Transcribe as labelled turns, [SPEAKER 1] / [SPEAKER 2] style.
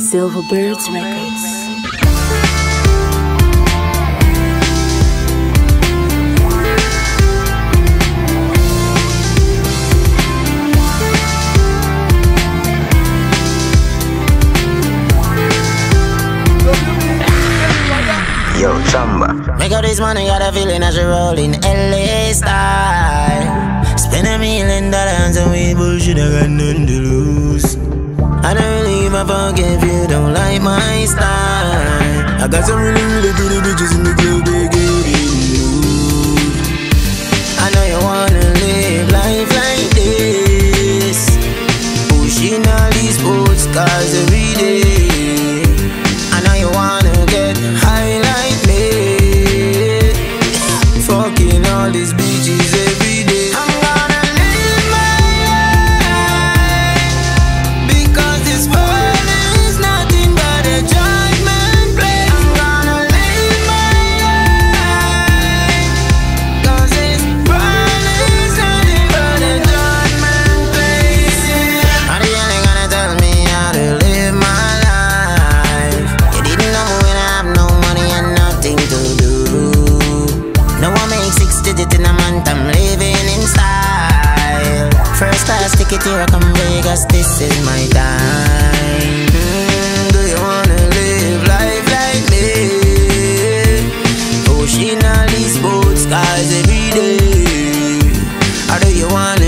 [SPEAKER 1] Silverbirds Records.
[SPEAKER 2] Yo, Chamba. Make all this money, got a feeling I should roll in LA style. Spend a million dollars and we bullshit, I don't really give a fuck if you don't like my style. I got some really, really pretty bitches in the club, they getting loose. I know you wanna live life like this. Pushing all these sports cars every day. I know you wanna get high like me. Fucking all these bitches six digits in a month, I'm living in style. First class ticket here, I come Vegas, this is my time. Mm, do you wanna live life like me? Pushing all these sports cars every day. Or do you wanna